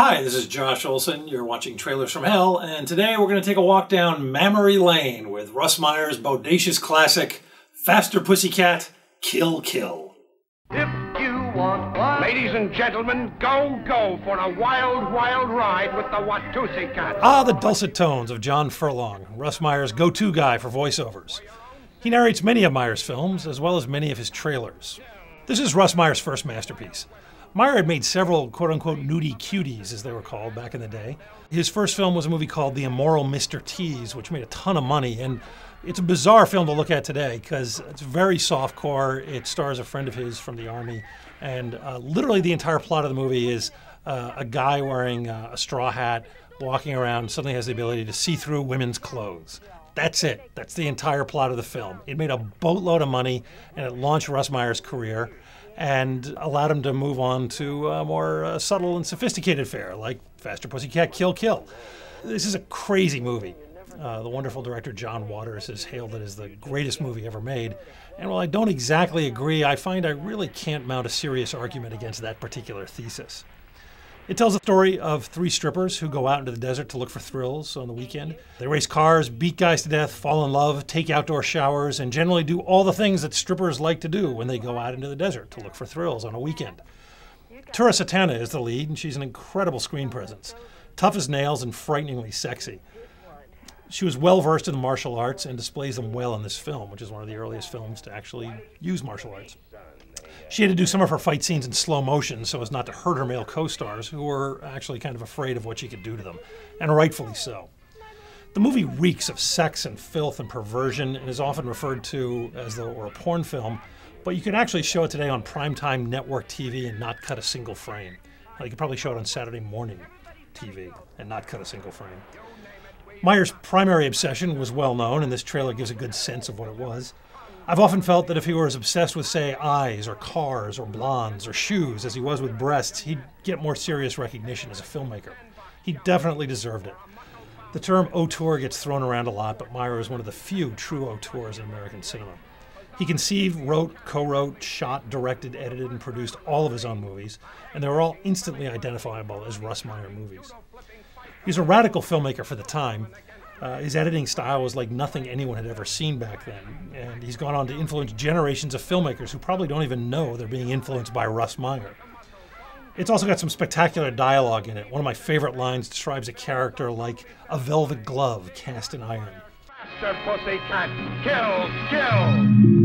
Hi, this is Josh Olson. You're watching Trailers from Hell, and today we're going to take a walk down Mammary Lane with Russ Meyer's bodacious classic, Faster Pussycat, Kill Kill. If you want one. Ladies and gentlemen, go, go for a wild, wild ride with the Watusi Cat. Ah, the dulcet tones of John Furlong, Russ Meyer's go to guy for voiceovers. He narrates many of Meyer's films, as well as many of his trailers. This is Russ Meyer's first masterpiece. Meyer had made several quote unquote nudie cuties, as they were called back in the day. His first film was a movie called The Immoral Mr. Teas, which made a ton of money. And it's a bizarre film to look at today because it's very soft core. It stars a friend of his from the Army. And uh, literally the entire plot of the movie is uh, a guy wearing uh, a straw hat, walking around, suddenly has the ability to see through women's clothes. That's it. That's the entire plot of the film. It made a boatload of money and it launched Russ Meyer's career and allowed him to move on to a more uh, subtle and sophisticated fare like Faster Pussycat Kill Kill. This is a crazy movie. Uh, the wonderful director John Waters has hailed it as the greatest movie ever made. And while I don't exactly agree, I find I really can't mount a serious argument against that particular thesis. It tells the story of three strippers who go out into the desert to look for thrills on the weekend. They race cars, beat guys to death, fall in love, take outdoor showers, and generally do all the things that strippers like to do when they go out into the desert to look for thrills on a weekend. Tura Satana is the lead, and she's an incredible screen presence. Tough as nails and frighteningly sexy. She was well versed in the martial arts and displays them well in this film, which is one of the earliest films to actually use martial arts. She had to do some of her fight scenes in slow motion so as not to hurt her male co stars, who were actually kind of afraid of what she could do to them, and rightfully so. The movie reeks of sex and filth and perversion and is often referred to as though it were a porn film, but you can actually show it today on primetime network TV and not cut a single frame. you could probably show it on Saturday morning TV and not cut a single frame. Meyer's primary obsession was well known, and this trailer gives a good sense of what it was. I've often felt that if he were as obsessed with, say, eyes or cars or blondes or shoes as he was with breasts, he'd get more serious recognition as a filmmaker. He definitely deserved it. The term auteur gets thrown around a lot, but Meyer is one of the few true auteurs in American cinema. He conceived, wrote, co wrote, shot, directed, edited, and produced all of his own movies, and they were all instantly identifiable as Russ Meyer movies. He's a radical filmmaker for the time, uh, his editing style was like nothing anyone had ever seen back then, and he's gone on to influence generations of filmmakers who probably don't even know they're being influenced by Russ Meyer. It's also got some spectacular dialogue in it. One of my favorite lines describes a character like a velvet glove cast in iron. Faster, pussycat! Kill! Kill!